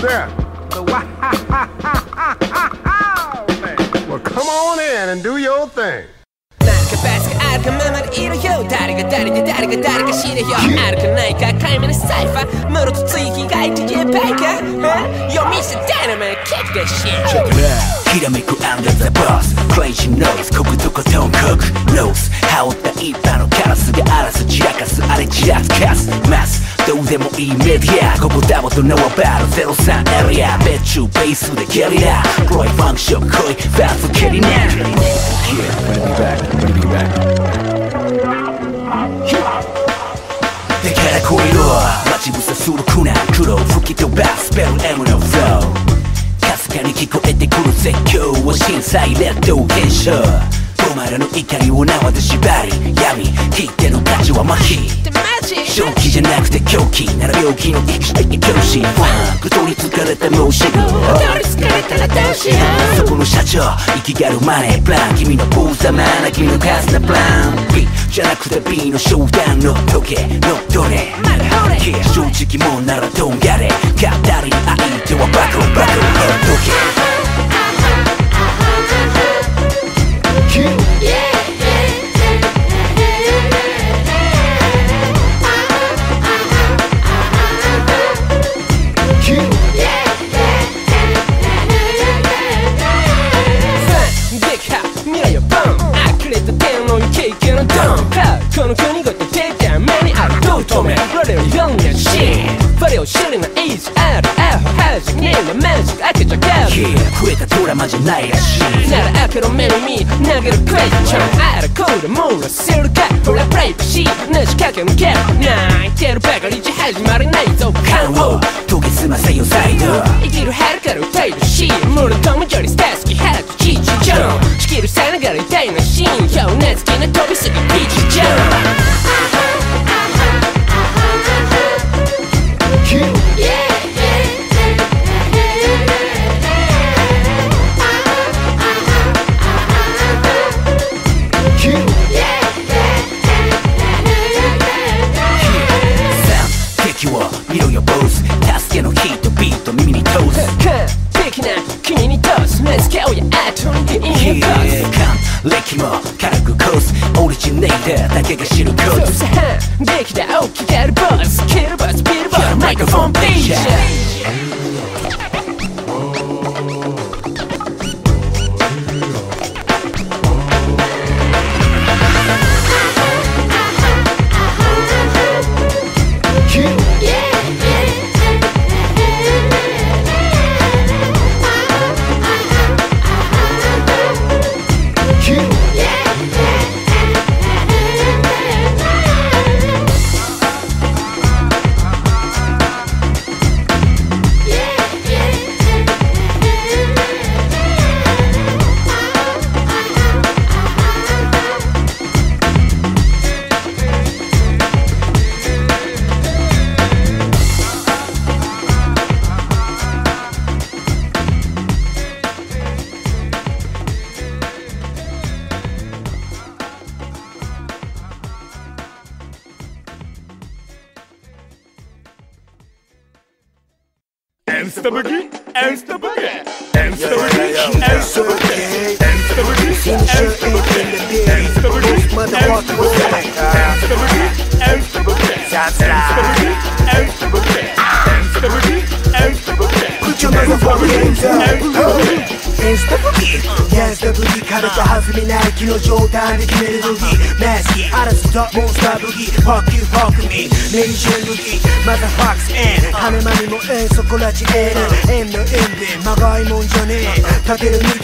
there. So, well, come on in and do your thing. Check it out. ひらめく under the bus Crazy noise こことことんコク Nose 羽織った一般のカラスが荒らす散らかす。あれちらつかすますどうでもいいメディア。ここだもと know about 03エリア別注ベースでゲリラ黒いファンクション濃いファースト蹴りな Yeah, gonna be back, gonna be back だからこいろ待ち伏せする苦難。黒吹き飛ばす。スペル M のフローかに聞こえてくる絶叫は震災列島現象。止まらぬ怒りを縄で縛り闇聞いての価値は麻痺。正気じゃなくて狂気なら病気の生きて教師ファンク取りつかれた申し子通り疲れたらどうしよそこの社長生きがるマネープラン君のブーザマな君のカスなプラン。B じゃなくて B の集団の時計のどれ。正直もんならどんやれ。語り相手はバカバカほっとけけろ目の見投げるクレイジーちゃんあらこうでもらせるかほらプレイバシーなしかけ抜ける。泣いてるばかりじゃ始まらないぞ。感を研ぎ澄ませよ再度生きる春から歌えるしムルトムジョリスタ好き原口チージョン仕切るさながら痛いなシーン今日夏好きな飛びすぎピー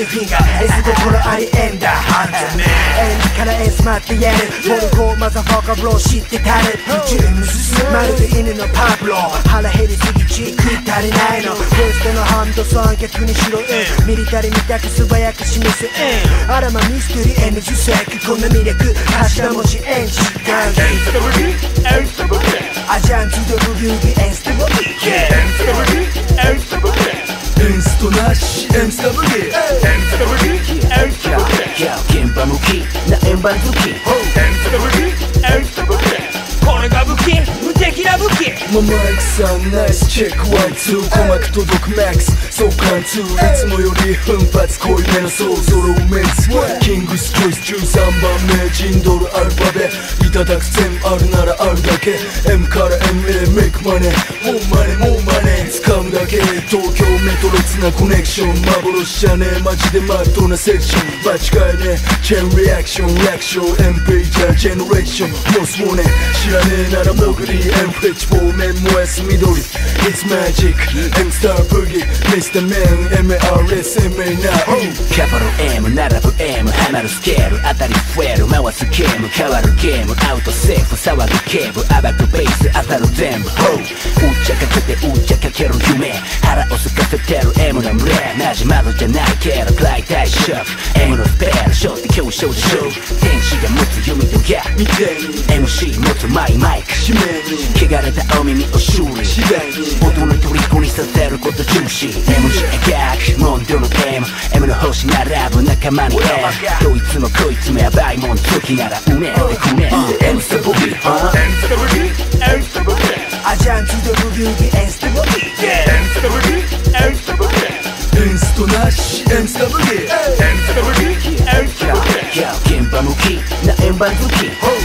立てるミルフィンガー S 心あり N だハンズメン N から S 待ってやるモルコマザファーカーブロー知ってたるジムスまるで犬のパブロ腹減りすぎチーク足りないのウエストのハンド三脚にしろミリタリーみたく素早く示すあらまミステリー N 受精こんな魅力頭文字 N 時間 Insta boogie, Insta boogie, アジャンツドブギューギーエンステボギー Insta boogie, Insta boogie, dash Emsika boogie Emsika boogie Emsika Kimba Muki Na Emba Duki Insta boogie. これが武器無敵な武器もう前クさんナイスチェックワンツー鼓膜届くマックスそう貫通いつもより奮発濃いめのソウゾロメンツ。キングスチョイス13番目陣取るアルファベいただく全あるならあるだけ。M から MA メイクマネーもうマネーもうマネ。ー掴むだけ。東京メトロツなコネクション。幻じゃねえ。マジでマットなセクション。間違いね。えチェーンリアクションリアクションエンペイジャージェネレーションモスウォーネ。知らねえならモグリエンプレッチフォーメン燃やす緑 It's magic. M スターブギ Mr. Man MARSMA なキャバル M 並ぶ M 離るスケール当たり増える回すゲーム変わるゲームアウトセーフ騒ぐケーブ暴くベース当たる全部 Ho うっちゃかけてうっちゃかける夢腹を空かせてる M の群れなじまるじゃないけど暗い大ショック M のスペルショって強勝でしょ天使が持つ弓とギャみたいに MC 持つマイマイク使命に汚れたお耳を修理次第に音の虜にさせること重視。くモンドの M M の星並ぶ仲間に M どいつもこいつもヤバいもん好きならうねってくねって M スタボビーンスタブギエンスタブギアジャンステボギエンスタブギエンスタブギエンストなしエンスタスタブギエンスタブギいや現場向きな円盤好き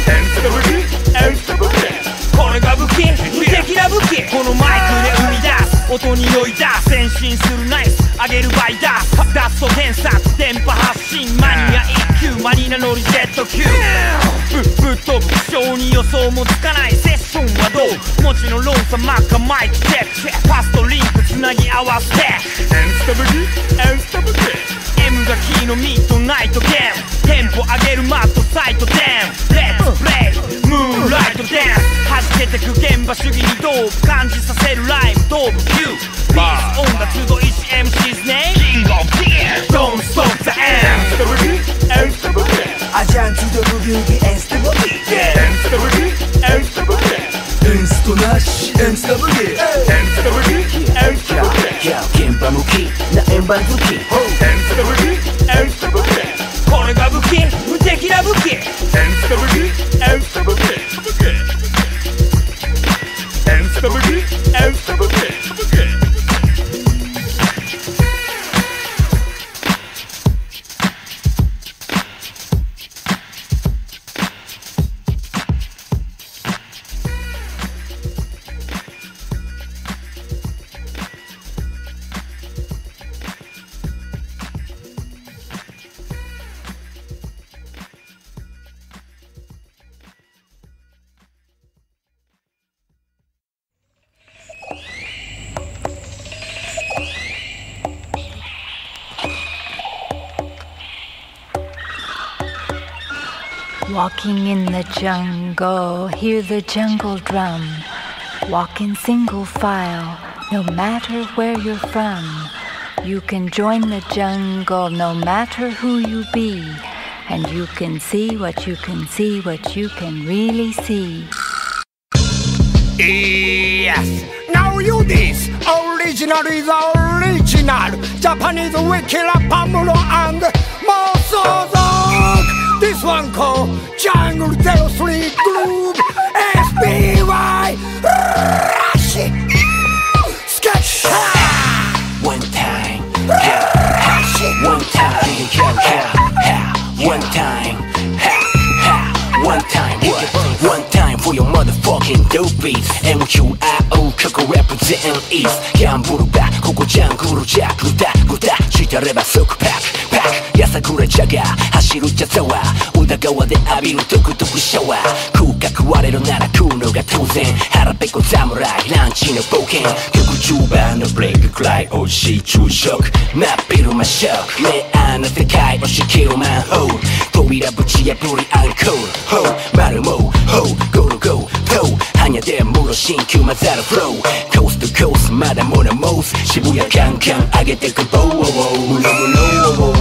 す音に酔い出す先進するナイス。上げるバイダー。ダスト検索電波発信マニア1級マニナ乗り Z 級ぶぶっ飛ぶ気象に予想もつかないセッションはどう？持ちのロンさマッカマイクチェック。パスとリンクつなぎ合わせて。エンスタブギエンスタブギ M がキーのミッドナイトゲーム。テンポ上げるマットサイトデン。レッライトダンス弾けてく現場主義にドープ感じさせるライムドーブ Q ピースオンだ集いし MC's name King of Tears Don't stop the エン end スタブギエンスタブギアジャンツドブギウギエンステボギエンスタブギエンスタブギエンストなしエンスタブギエンスタブギエンスタブギいや現場向きな円盤好きエンスタブギエンスタブギこれが武器 Walking in the jungle, hear the jungle drum. Walk in single file, no matter where you're from. You can join the jungle no matter who you be. And you can see what you can see, what you can really see. Yes. Now you this original is original. Japanese wicked Pamuro and Mosozok. This one called Jungle Tale 3 Groove SBY Rush. Sketch. One time, yeah, ha, one time, yeah, yeah, ha, one time, ha, ha, one time, what? One time for your motherfucking dope beats. MQIO 過去 represent East. ギャンブルだ、ここジャングルじゃ、ぐだぐだ、したれば即パック、パック、やさぐれちゃが、走る茶沢、宇田川で浴びるトクトクシャワー。空格割れるなら食うのが当然。腹ペコ侍、ランチの冒険。曲中盤のブレイクくらい美味しい昼食。真っ昼間ショック。ねあの世界を仕切るマンホール。扉ぶち破りアンコール。ホー、丸も、ホー、ゴルゴー、トー。ハニャでムロ新旧混ざるフロー。コーストコースまだモノモース。渋谷カンカン上げてくボーウォーウォー。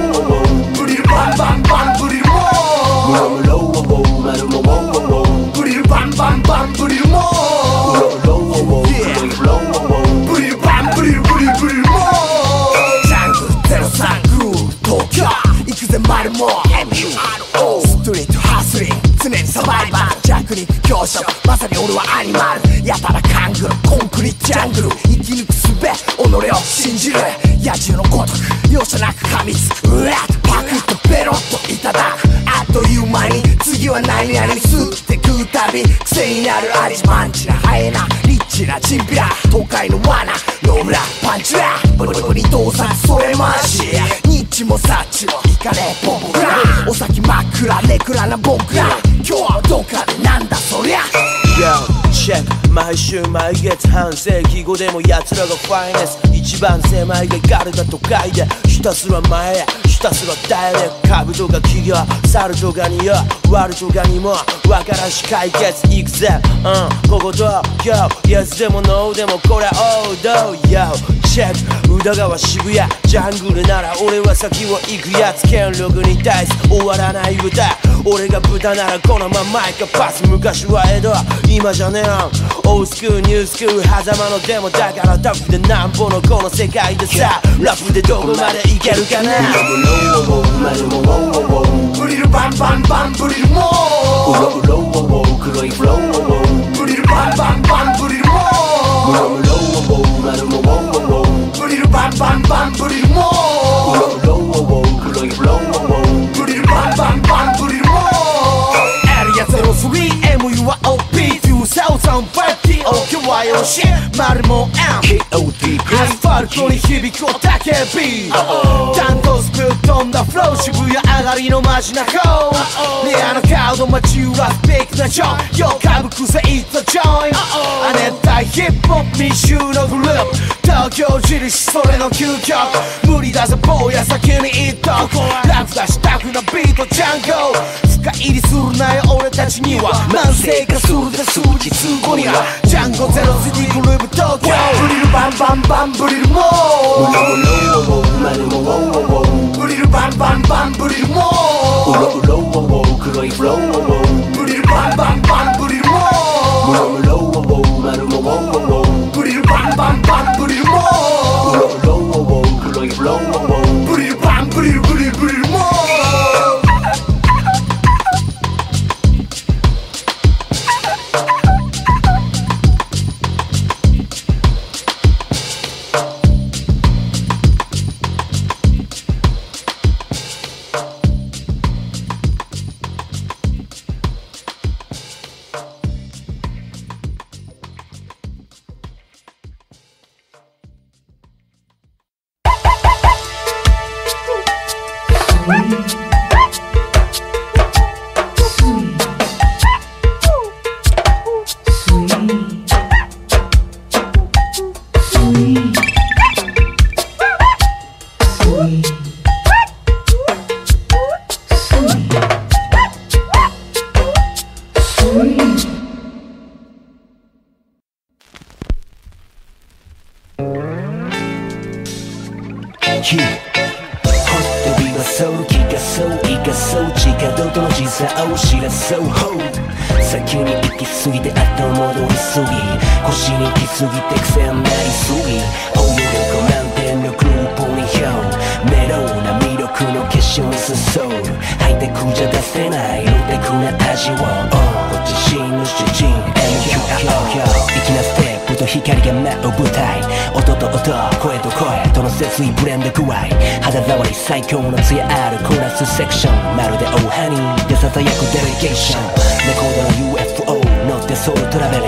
トまさに俺はアニマル。やたら勘ぐるコンクリートジャングル。生き抜く術。己を信じる。野獣のごとく。容赦なく噛みつくうわっパクッとベロッといただく。あっという間に次は何々すって食うたび。癖になるアリマンチなハエナ。リッチなチンピラ。都会の罠。ノブラパンチラブリブリ盗撮それましニッチもサッチも。イカレポンプラ。お先真っ暗ネクラな僕ら。毎週毎月半世紀後でも奴らがファイネス一番狭いがガルだと書いてひたすら前へひたすらダイレクト。株とか企業猿とかによ悪とかにもわからし解決。いくぜ。うん。ここと Yo Yes でも No でもこれ王道 Yo check 宇田川渋谷。ジャングルなら俺は先を行くやつ権力に対す。終わらない歌俺が豚ならこのままイカパス。昔は江戸今じゃねえよオースクーニュースクール狭間のデモだからタフでなんぼのこの世界でさラフでどこまでいけるかなブリルバンバンバンブリルモー黒いフロー OKYOC マルモ M アスファルトに響く雄たけびダントスぶっ飛んだフロー渋谷上がりの街中。レアなカード街はスペイクなジョンよかぶくせいったジョイン。亜熱帯ヒップホップ密集のグループ。東京印それの究極。無理だぜ坊や先に言っとこラフだしタフなビートジャンゴ。深入りするなよ俺たちには。慢性化するぜ数日後には。ジャンゴゼロスにグループ東京。ブリルバンバンバンブリルモーブリルバンバンバンブリルモー黒いフロー Woo! 強の艶ある。クラスセクション。まるでオーハニーでささやくデリケーション。レコードの UFO 乗ってソウルトラベリン。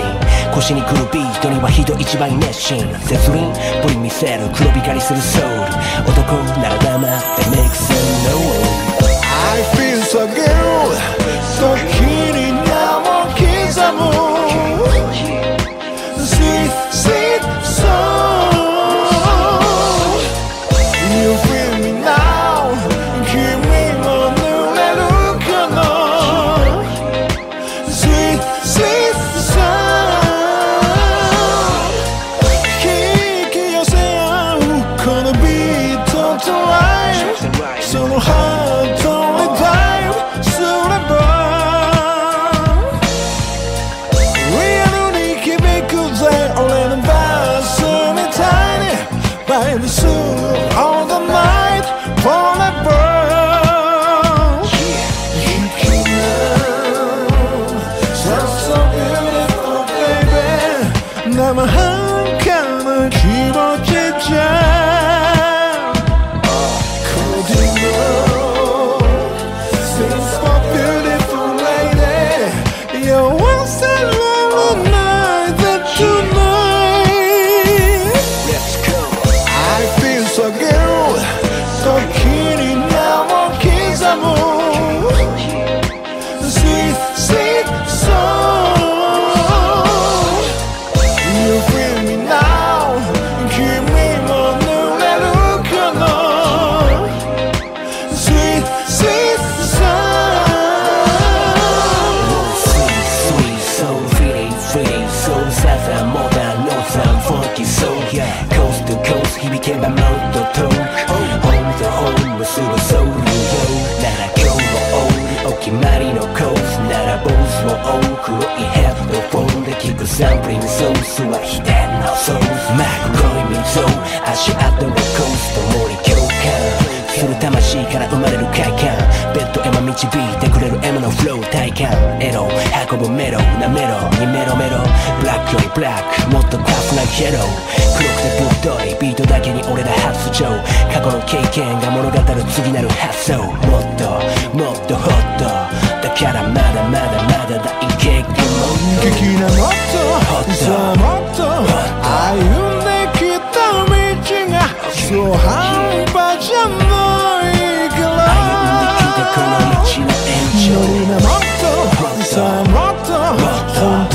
腰にくるビートには人一番熱心。絶倫。ぶり見せる。黒光りするソウル。男なら黙って。Make some noise から生まれる快感。ベッド M 導いてくれる M のフロー体感。エロ運ぶメロなメロにメロメロ。ブラックよりブラックもっとタフなイエロー。黒くてぶっとい。ビートだけに俺ら発情過去の経験が物語る次なる発想。もっと。もっと。ホット。だからまだまだまだ大経験も劇なもっと。ホット。もっと歩んできた道が。そう半端じゃない愛の生きてくの道の延長。もっともっと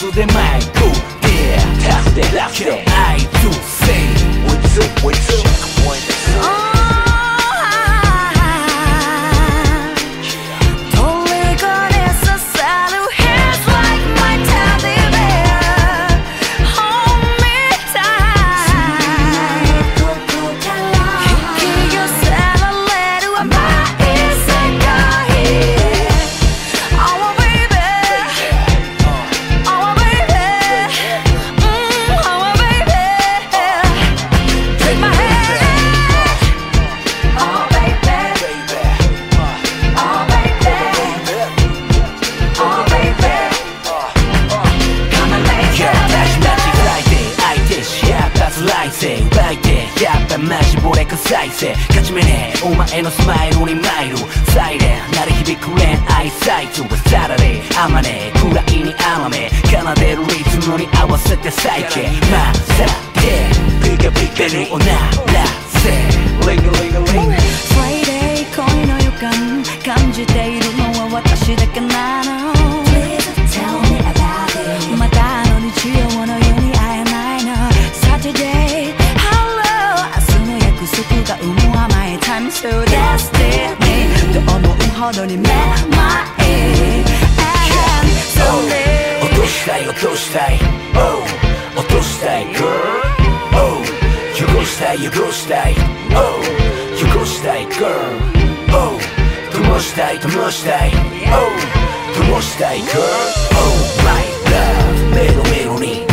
to the max せて再起まさけピカピカにおならせ。リングリングリング Friday 恋の予感感じているのは私だけなの。Tell me about it またあの日曜のように会えないの。Saturday Hello 明日の約束が生む甘い Time so destiny と思うほどに目前。And someday 落としたい落としたい汚したい汚したい Oh 汚したい Girl. Oh 灯したい灯したい Oh 灯したい Girl. Oh my love メロメ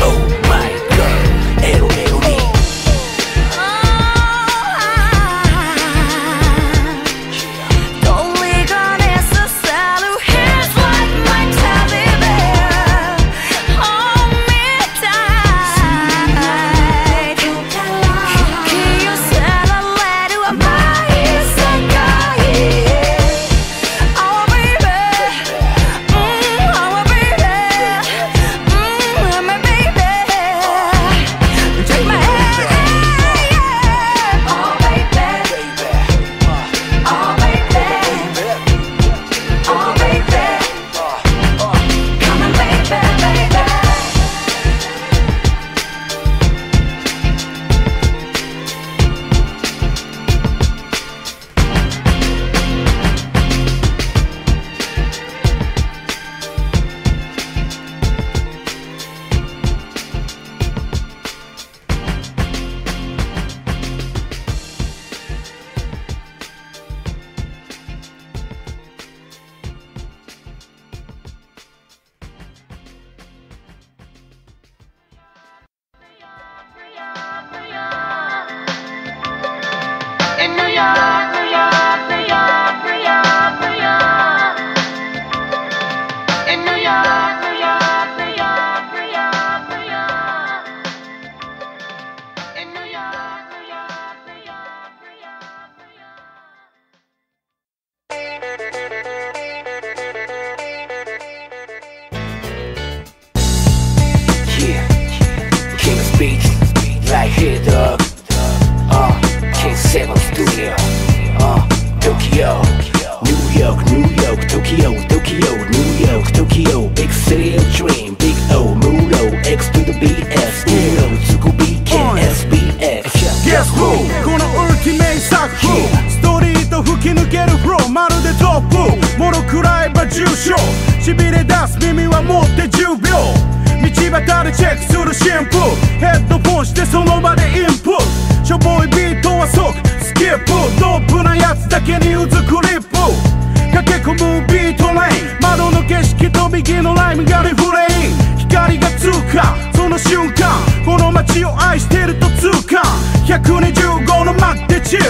街を愛してると痛感。125のマックでチル。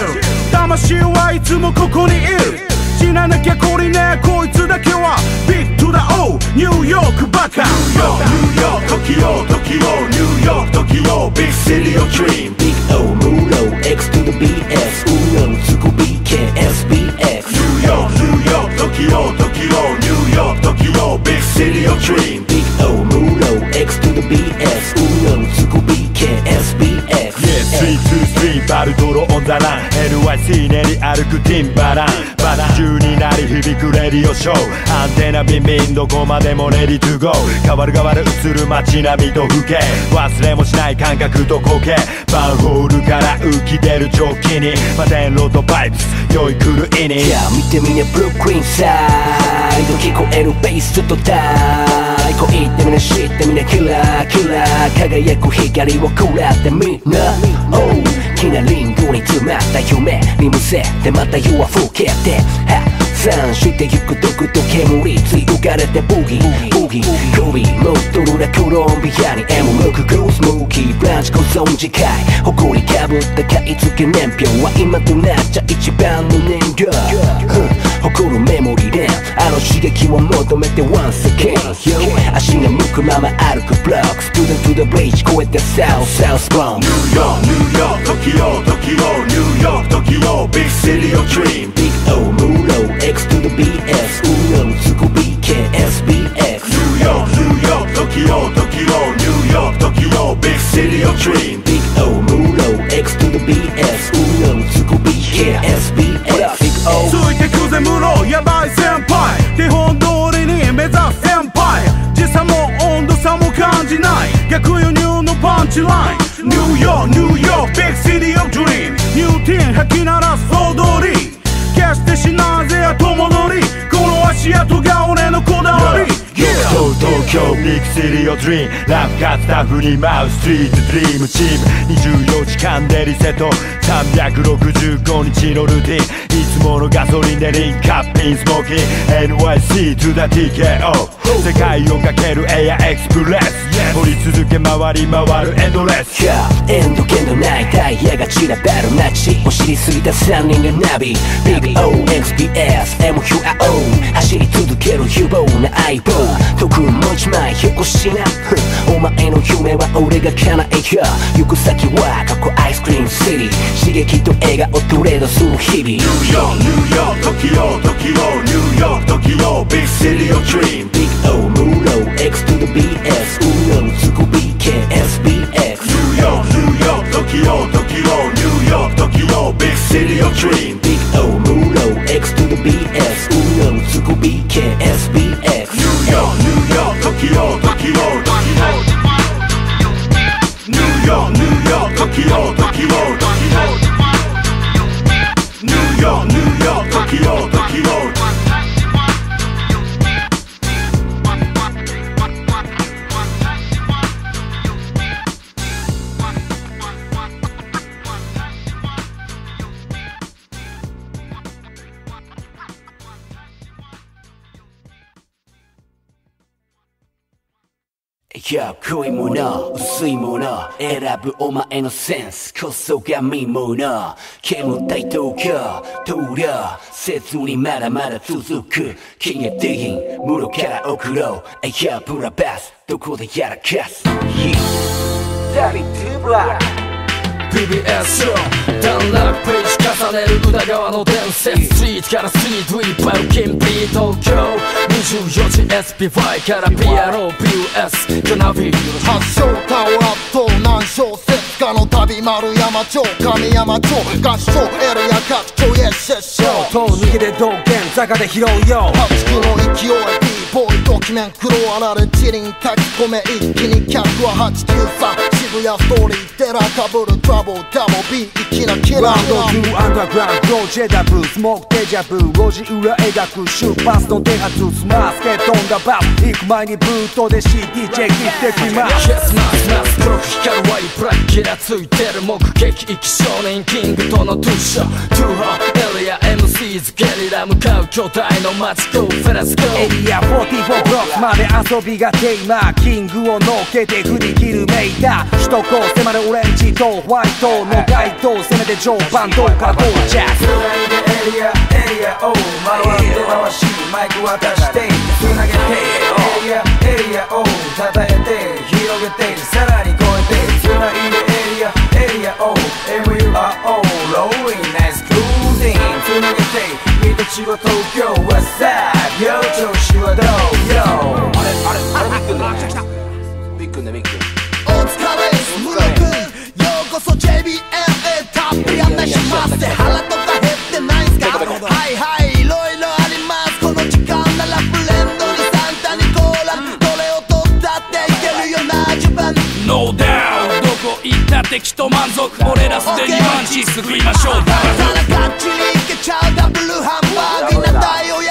魂はいつもここにいる。死ななきゃ懲りねえこいつだけはビットだ。おうニューヨークバカ。ニューヨークニューヨークトキオトキオニューヨークトキオビッグシティオドリームドロオンザラン NYC 練り歩くティンバラン。バラン中になり響くレディオショーアンテナビンビンどこまでもレディトゥゴー変わる変わる映る街並みと風景忘れもしない感覚と光景バンホールから浮き出る蒸気に。摩天楼とバイブス良い狂いに Yeah 見てみねブルックリンサイド聞こえるベースとタイこう言ってみね知ってみねキラーキラー輝く光を食らってみんな。大きなリンゴに詰まった夢にむせてまた夜は更けて。散してゆく毒と煙つい浮かれてブギブギ首乗っ取るラコロンビアに M6 ゴースモーキー。ブランチご存知かい。誇りかぶった買い付け年表は今となっちゃ一番の燃料 誇るメモリーの刺激を求めて Once again yo 足が向くまま歩くブロックス Student to the bridge 超えて South South Bound New York New York Tokyo, Tokyo, New York Tokyo. Big City of Dream. Big O ムーロ dream ラップカツタフに舞うストリートドリームチーム。24時間でリセット。365日のルーティン。つものガソリンでリンカッピンスモーキー。NYC to the TKO 世界をかけるエアエクスプレス。掘り続け回り回るエンドレス。Yeah エンドケンドないタイヤが散らばる街。を知りすぎた3人がナビ。Big OXPS MQIO 走り続ける有望な相棒。特もう一枚。よこしなお前の夢は俺が叶えよ行く先はここアイスクリームシティ刺激と笑顔トレードする日々 New York, New York, Tokyo, Tokyo, New York, Tokyo, Big City of Dream. Big O ムーロー X to the BS ウーロンつく BKSBX New York, New York, Tokyo, Tokyo, New York, Tokyo, Big City of Dream. Big O ムーロー X to the BS 지금 수구 BK SBX 뉴욕 뉴욕 도쿄 도쿄 도쿄 뉴욕 뉴욕 도쿄 도쿄 도쿄 뉴욕 뉴욕 도쿄 いや濃いもの薄いもの選ぶお前のセンスこそが見もの。煙たい東京通量切にまだまだ続く。消えていん室から送ろう。いやブラバスどこでやらかす。Daddy to black. PBS ショーダウンラックページ重ねる宇田川の伝説ストリートからストリートいっぱいの金ピ東京24時 SPY から PROPUS ナビ発祥タワーと南小節家の旅丸山町神山町合唱エリア各町へ接触と抜けで道玄坂で拾うよ八九の勢い b ボーイドキュメン黒あられチリン書き込め一気に客は893渋谷ストーリーテラかぶるトラボダボ B 粋なキララウンドー2アンダーグラウンドジェダブスモークデジャブ路地裏描く出発の手発スマスケ飛んだバス行く前にブートで CDJ 切ってきますキャスマス黒く光るワイプラキラついてる目撃生き少年キングとのトゥッショトゥーハーエリア MCs ゲリラ向かう巨大の街ゴーフェラスゴーエリア44ブロックまで遊びがテーマ。キングを乗っけて振り切るメイダー。首都高迫るオレンジとホワイトの街灯攻めて常磐道から到着エリアエリアを回って回しマイク渡してつなげてエリアエリアを叩いて広げてさらに超えてつないでエリアエリアを MURO ローリンナイスクルージンつなげて水千葉東京はさよ調子はどうよあれあれあれビッグんだビッグんだビッグお疲れムロ君ようこそ JBL へたっぷり案内しますって腹とか減ってないんすかはいはい。いろいろありますこの時間ならブレンドにサンタにコーラどれを取ったっていけるよな順番 No doubt どこ行ったってきっと満足俺らす。でにワンチ救いましょうただがっちりいけちゃうダブルハンバーグいな大親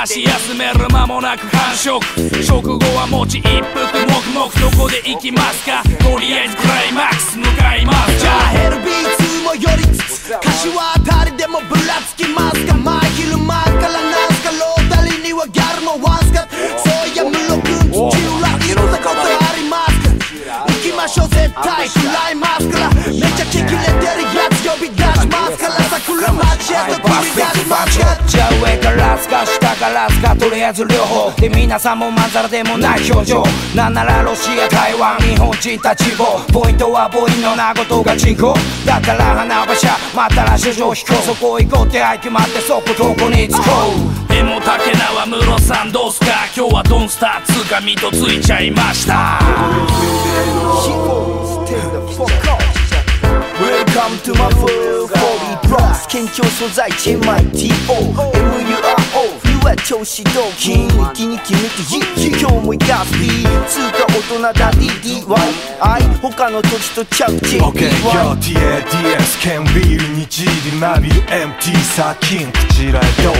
箸休める間もなく完食食後は餅一服黙々どこで行きますか。とりあえずクライマックス向かいます。じゃあヘルビーツも寄りつつ歌詞は当たりでもぶらつきますか。前昼間からなんすかロータリーにはギャルもワンスカそういやムロ君土浦いろんなことありますか。行きましょう絶対食らいまスから。めちゃ聞きれてるやつ呼び出しますから。ッチじゃあ上から下からとりあえず両方で皆さんもまんざらでもない表情なんならロシア台湾日本人たちもポイントは母ンのなことが人口だから花馬車またら車上飛行そこ行こうって愛決まってそこどこに着こうでも竹縄室さんどうすか今日はドンスターつかみとついちゃいました Welcome to my full 40 plus 県庁所在地 MITO MURO 冬 は調子同金一気に決めていい今日もイカスピー通過大人だ。DDY 他の土地と着地 OK よ TADS 剣ビール日入ナビル MT サーキンこちらへどう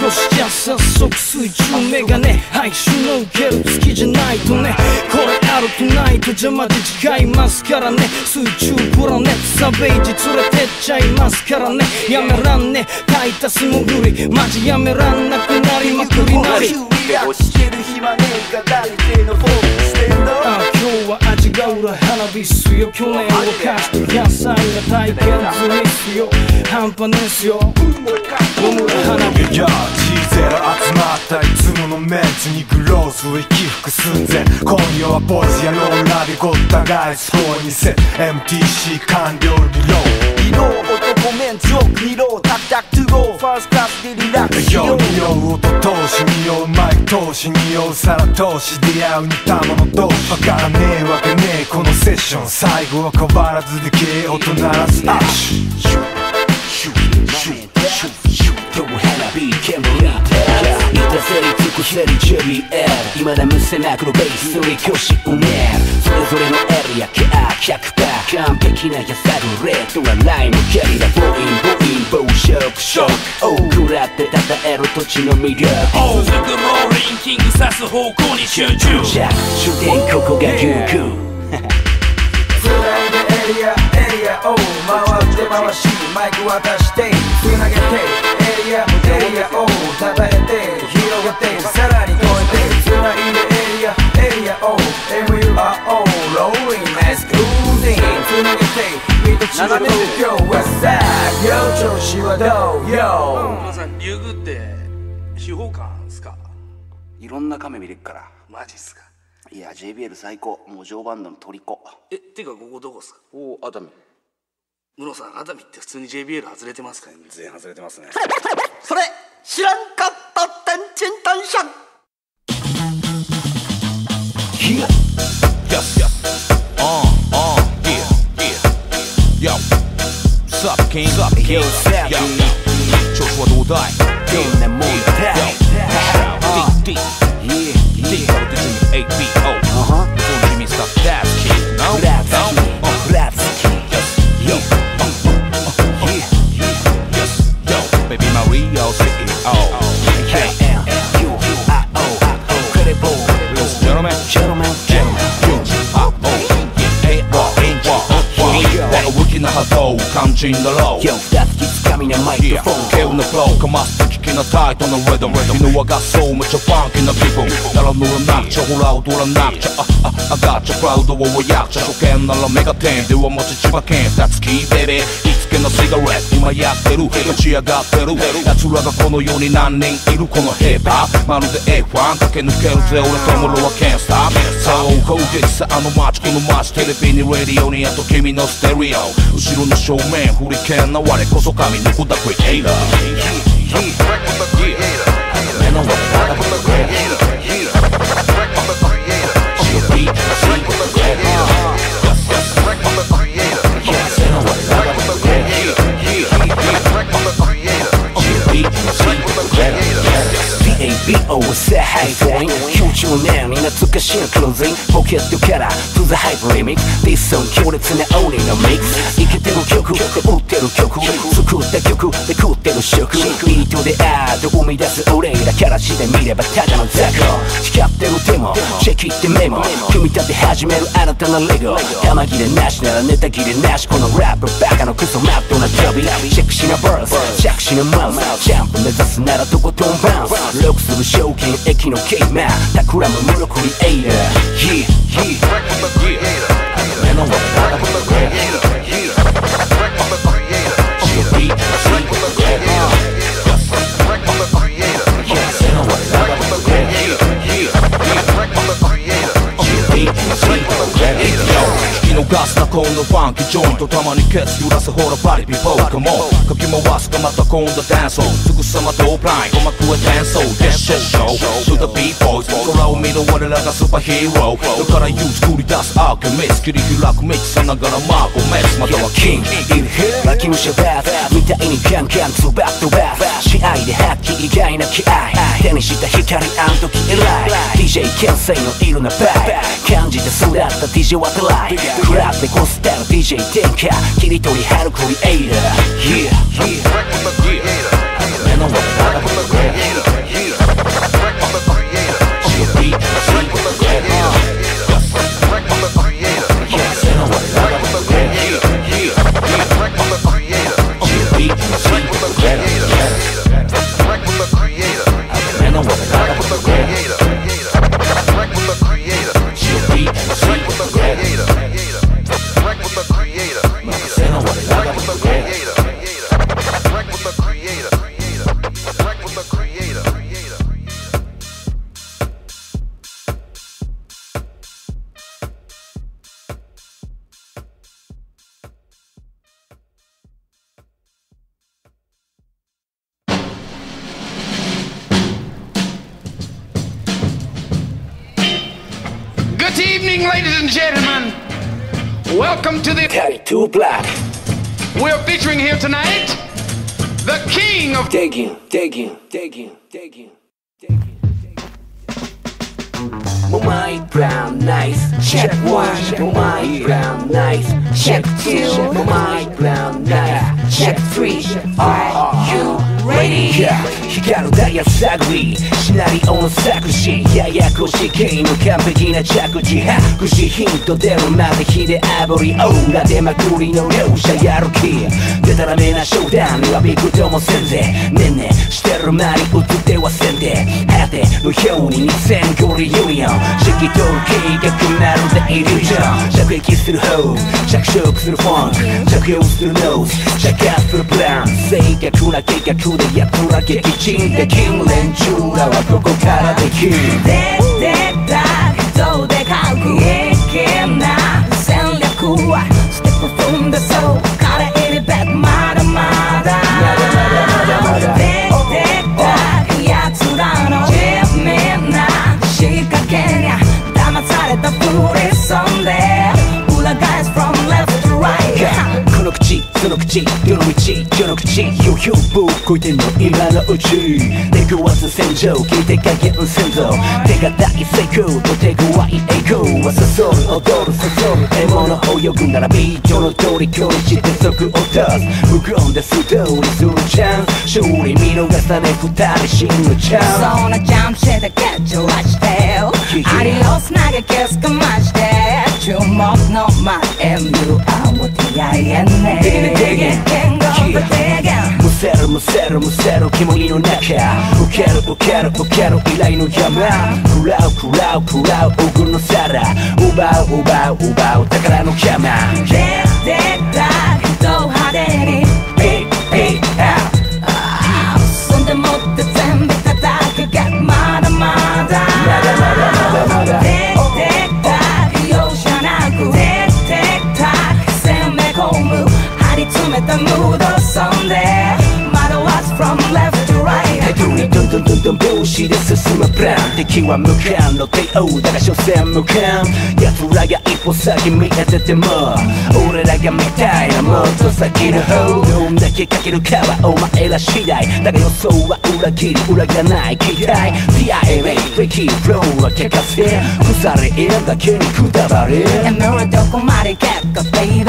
ぞよしじゃあ早速水中メガネ。はいシュノーケル。好きじゃないとね。これ歩くないとじゃまで違いますからね。水中プラネット。サベージ連れてっちゃいますからね。やめらんね。タイタス潜り。マジやめらんな。くなりまくり。なり。押してる暇ねえか誰手のフォークしてんの。あ今日は味が裏花火っすよ。去年をかして野菜が体験済みっすよ。半端ねえっすよ。野村花火 Yo, G0 集まったいつものメンツにグローズを起伏寸前。今夜はボイスやローラでごった返す方にせ。MTC 完了リロー。色男メンツを見ろタクタクトゥゴー。ファーストクラスでリラックスしよう。よ匂う音通し匂う。マイク通し匂う。皿通し出会う似たもの同士わからねえわけねえこのセッション最後は変わらずでけえ音鳴らすアッション今日も花火煙いたせり尽くせり JBL 未だ無せなくのベースに教師うねそれぞれのエリアケア100%完璧なやさぐレッドなラインキャリアボインボイン暴食食大食らって称える土地の魅力続くローリンキング指す方向に集中着終点ここが遊具つないでエリアエリアを回って回しマイク渡してつなげてエリアエリアを叩いて広げてさらに超えてつないでエリアエリアを MURO ローリングナイスクルージングつなげて見とちの東京はさよ調子はどう？よ。皆さん竜宮って秘宝館っすか？いろんな亀見れっから。マジっすか？いや JBL 最高。もう常バンドの虜。えてかここどこっすか？おお熱海。室さん熱海って普通に JBL 外れてますか？全然外れてますね。それ知らんかった天津短シャン Yeah. Yes, yes. Yo. Sup, King? Sup, King? Yo. 調子はどうだいどんなもんだい Yo. D, D. Yeah, D. Double digit ABO. Uh-huh. Don't 動肝心だろう Yo 二つきつかみなマイクロフォン稀有なフローかますと聞きなタイトなリドム犬は合奏めちゃファンキーな気分なら乗らなくちゃほら踊らなくちゃああ上がっちゃクラウドをやっちゃ初見なシガレット今やってる立ち上がってる奴らがこの世に何人いるこのヘッパーまるで A1 駆け抜けるぜ俺とムロは Can't stop そう攻撃さあの街この街テレビにラディオにあと君のステレオ後ろの正面フリケンな我こそ神の子だクリエイター90年に懐かしいクローズインポケットから To the hype remix. This song 強烈な鬼のミックスイケてる曲で売ってる曲作った曲で食ってる食ビートでアート生み出す俺らからしてみればただの雑魚光ってる手もチェキってメモ組み立て始める新たなレゴ玉切れなしならネタ切れなしこのラップバカのクソマットな旅セクシーなバース着シなマウスジャンプ目指すならとことんバウンスロックする証券駅のゲーマー企む無力クリエイターァンキージョイントたまにケツ揺らすほらバリピポーカモンかき回すかまた今度ダンスをすぐさまドープライン。鼓膜へ転送 Yes show show. To the B-boys 空を見る我らがスーパーヒーロー。だから You 作り出すアーケミス。切り開く道さながらマーゴメスまたはキング In here. ラキウシャバー。みたいにガンガンツバッとバー。試合で発揮意外な気合。手にした光あん時偉い DJ 牽制のいるなバー。感じて育った DJ はトライ。クラブでコスタル DJ 天下切り取り張るクリエイター Yeah Yeah 目の前だ「Good evening, ladies and gentlemen. Welcome to the Two Black We're featuring here tonight the king of digging, digging, digging, digging. digging. My brown nice check one My brown nice check two My brown nice check three Are you ready? 光るダイヤ探りシナリオの作詞ややこしい系の完璧な着地。白紙ヒント出るまで火で炙り。オーラ出まくりの両者やる気。でたらめな商談にはびくともせんぜ。ねんねしてる間に映ってはせんで果てのように2000ゴリユニオン指揮通る計画まるでイリュージョン着撃する方。着色するファンク。着用するノーズ。着火するプラン。正確な計画で奴ら撃沈できん連中らはどこからできるでてた人でかくいけな戦略はステップ踏んだそうの口その口世の道世の口。よひょぶっこいてんの今のうち。出くわす戦場聞いて加減先祖手堅い成功と手強い栄光はそそる踊るそそる獲物泳ぐならビートの通り距離して即落とす。無言で素通りするチャンス。勝利見逃さね二人真のチャンス。そんなジャンプしてゲッチョラしてアディオス投げ消すかまして注目の前 MURTINA むせるむせるむせる煙の中受ける受ける受ける依頼の山食らう食らう食らう奥の皿奪う奪う奪う宝の山出てた人派手にどん拍子で進むプラン敵は無感の帝王だが所詮無感奴らが一歩先見えてても俺らが見たいなもっと先の方どんだけかけるかはお前ら次第だが予想は裏切り裏がない期待 PIMA フェキーフローは聞かせ腐れ縁だけにくだばれ And 俺どこまでゲット baby.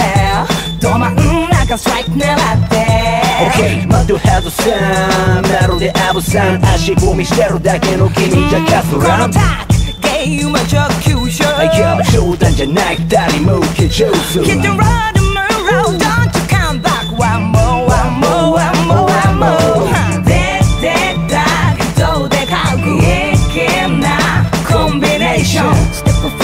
ど真ん中ストライク狙って。OK 窓外さまるでアブさん足踏みしてるだけの君じゃかすこらんのタックゲームは上級者いや冗談じゃない二人向け上手 Hit the road and roll Don't you come back one more one more one more one more 出てた人でかくいけなコンビネーション。ステップ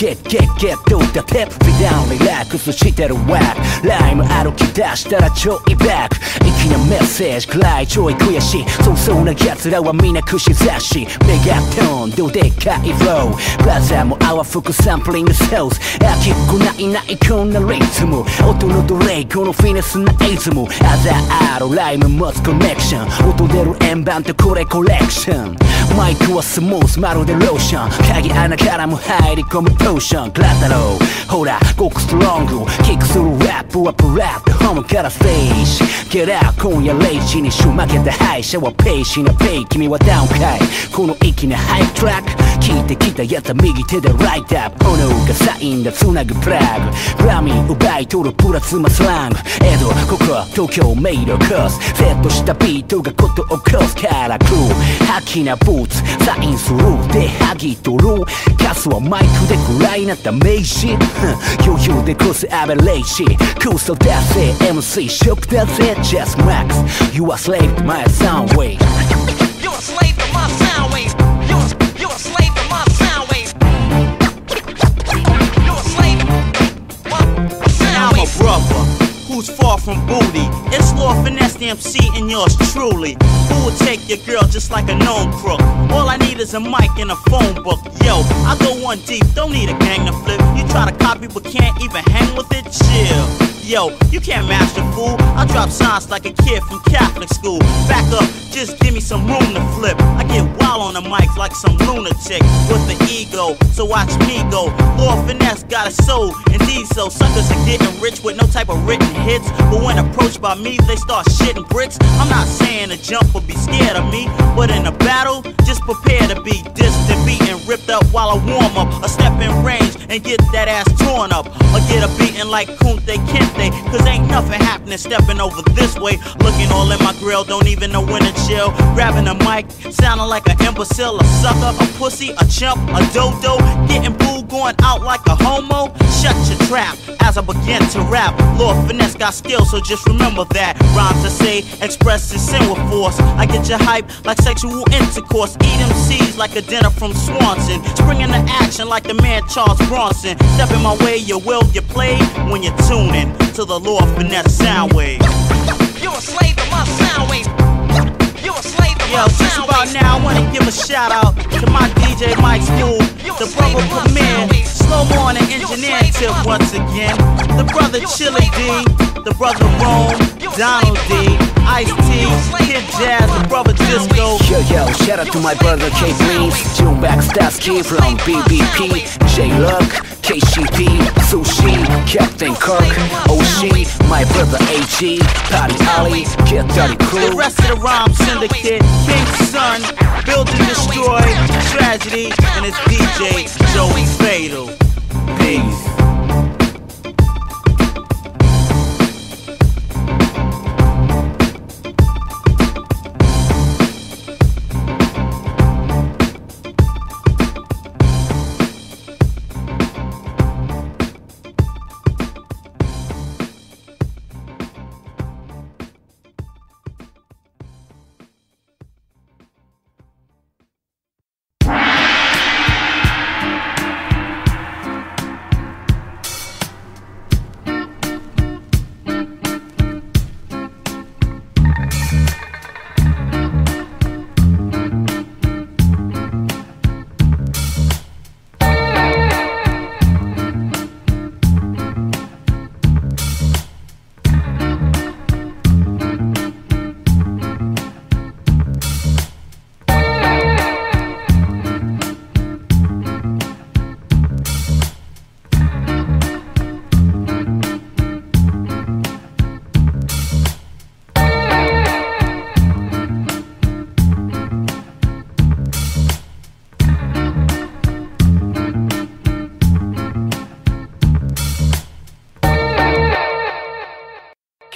かった Get get get どうだテップビダウンリラックスしてるワークライム歩き出したらちょいバック。粋なメッセージくらいちょい悔しい。そうそうな奴らは皆串刺しメガトーンどでかいフローバザーも泡吹くサンプリングソース。飽きっこないないこんなリズム。音のドレイこのフィネスなイズム。アザーアロライム持つコネクション。音出る円盤とこれコレクション。マイクはスムースまるでローション。鍵穴からも入り込むーションクラタローほらごくストロングキックするラップはプラットホームからステージ Get out 今夜0時に週負けた敗者はペイシなペイ君はダウンかいこの息なハイトラック聞いてきたやつは右手でライトアップ炎がサインだつなぐプラグ。ラミー奪い取るプラズマスラング。江戸ここ東京メイドコース。セットしたビートがことを起こすからクーハキなブーツ。サインする。で剥ぎ取る。カスはマイクで暗いなった名詞余裕でクスアベレージクソだぜ MC ショックだぜ Just Max You are slave to my sound wave You a slave to my sound wave. who's far from booty. It's Lord Finesse the MC and yours truly. Who will take your girl just like a known crook? All I need is a mic and a phone book. Yo, I go one deep, don't need a gang to flip. You try to copy but can't even hang with it, chill. Yo, you can't match the fool. I drop signs like a kid from Catholic school. Back up, just give me some room to flip. I get on the mic like some lunatic with the ego. So watch me go. Lord Finesse got a soul, indeed so. Suckers are getting rich with no type of written hits. But when approached by me, they start shitting bricks. I'm not saying to jump or be scared of me, but in a battle, just prepare to be distant, beaten, ripped up while I warm up. A step in range and get that ass torn up. Or get a beating like Kunte Kinte. Cause ain't nothing happening stepping over this way. Looking all in my grill, don't even know when to chill. Grabbing a mic, sounding like an imbecile, a sucker, a pussy, a chump, a dodo. Getting booed, going out like a homo. Shut your trap as I begin to rap. Lord Finesse got skill, so just remember that. Rhymes I say, express is sin with force. I get your hype like sexual intercourse. Eat MCs like a dinner from Swanson. Spring into action like the man Charles Bronson. Step in my way, you will get played when you're tuning to the Lord Finesse sound wave. You a slave to my sound wave. You a slave Yo, just about now, I wanna give a shout out to my DJ Mike School, the brother Premier, Slow Mo on the engineering tip once again, the brother Chili D, the brother Rome, Donald D, Ice T, Kid Jazz, the brother Disco. Yo yo, shout out to my brother K Please, June back Starsky from BBP, J Luck, KCP, Sushi, Captain Kirk, Oshi, my brother AG, Patty Ali, Get Dirty The rest of the rhyme syndicate, King's Son, Build and Destroy, Tragedy, and it's DJ Joey Fatal. Peace.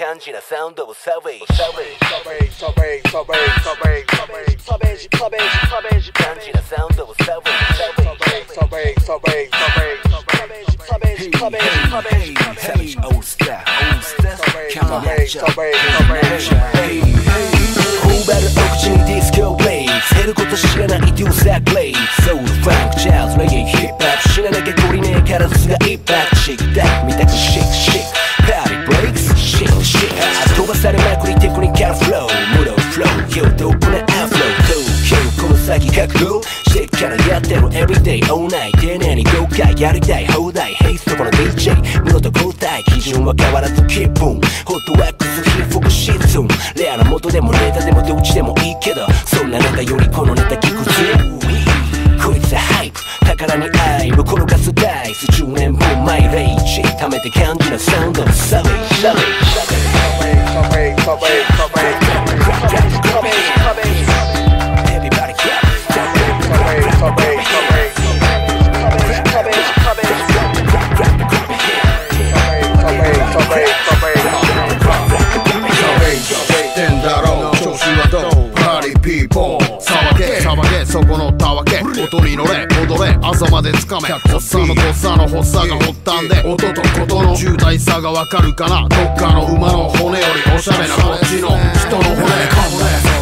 Kanji na sound of savage. Savage, savage, savage, savage, savage, savage, savage, savage, savage, Kanji na sound of savage. Savage, savage, savage, savage, savage. Savage old style, old style Come on, action Come action Hey, hey 頬張るお口にディスコブレイズ減ること知らないデューサーグレイズソウルファンクジャズレゲエヒップホップ死ななきゃ懲りねえカラスが一泊シックダック見たくシックシックパーティーブレイクスシックシック飛ばされまくりテクニカルフロームロフローよドープなアフロートーこの先覚悟してからやってる everyday all night. 丁寧に5回やりたい放題 Hey そこの DJ. 室と交代基準は変わらずキープンホットワックス皮膚がシーズンレアな元でもネタでもどっちでもいいけどそんなネタよりこのネタ聞くぜこいつはハイプ宝に愛を転がすダイス。10年分マイレイジ貯めてキャンディなサウンドサウンド。サベイサわけ音に乗れ踊れ朝までつかめ。発作のとっさの発作が発端で音とことの重大さがわかるかなどっかの馬の骨よりおしゃれなこっちの人の骨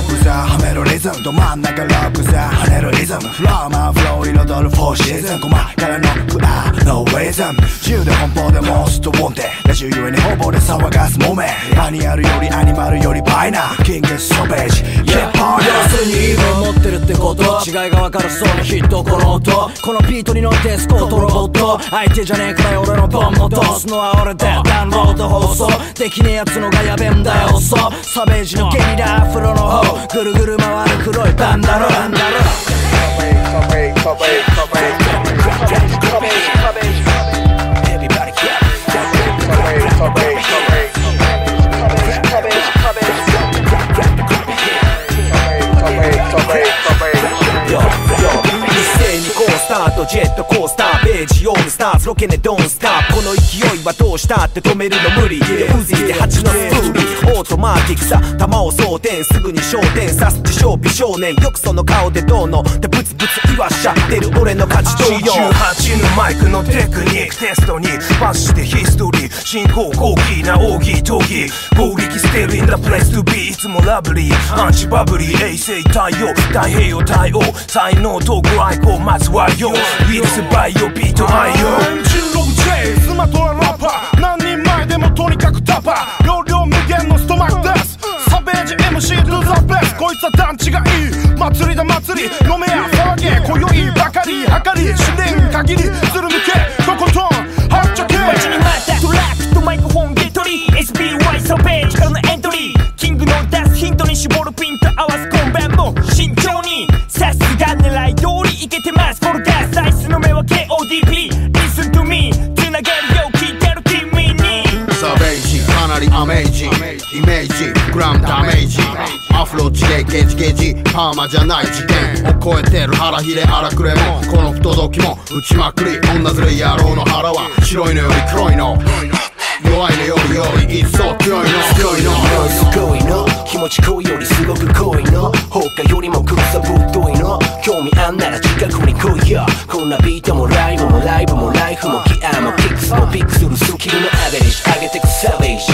ブザはめるリズムど真ん中ロックザ跳ねるリズムフローマンフロー彩るフォーシーズン細からのクラーノーリズム。自由で奔放でモストウォンテラジオゆえにほぼで騒がすもめ。アニアルよりアニマルよりバイナキングソベージ。ケッポン要するに言い分を持ってるってこと。違いが分かるそうにヒットこの音このビートに乗ってスコートロボット。相手じゃねえから俺のボンも通すのは俺でダウンロード放送。できねえやつのがやべえんだよそうサベージのゲリラアフロの方。ぐるぐる回る黒いバンダロ。バンダロ Everybody clap ジェットコースターベージオールスターズロケネドンスターこの勢いはどうしたって止めるの無理でウズで蜂のスプーリーオートマーティックさ弾を装填すぐに焦点刺す自称美少年よくその顔でどうのってブツブツ言わしちゃってる俺の勝ちとよ88のマイクのテクニックテストにパスしてヒストリー進行後期な奥義闘技攻撃ステルインダプレイス to be いつもラブリーアンチバブリー衛星対応太平洋対応才能とご愛好まずはよウイルスバイオビート愛用 16J スマトララッパー。何人前でもとにかくタパー容量無限のス。トマックですサベージ MC トゥザベスこいつは団地がいい。祭りだ祭り飲めや騒げ今宵ばかりはかり試練限りずる抜けとことんはっちゃけ待ちに待ったトラックとマイクフォンゲットリー SBY サベージからのエントリーキングの出すヒントに絞るピンとメージイメージグラムダメージアフロ地でゲジゲジパーマじゃない事件を超えてる腹ひれ荒くれもこの不届きも打ちまくり女ずれ野郎の腹は白いのより黒いの。弱いのよりより一層強いの。強いの。すごいの。気持ち濃いよりすごく濃いの。他よりもくさぶっといの。興味あんなら近くに来いよ。こんなビートもライブもライブもライフもギアもキックスもピックするスキルのアベレージ。上げてくサベージ。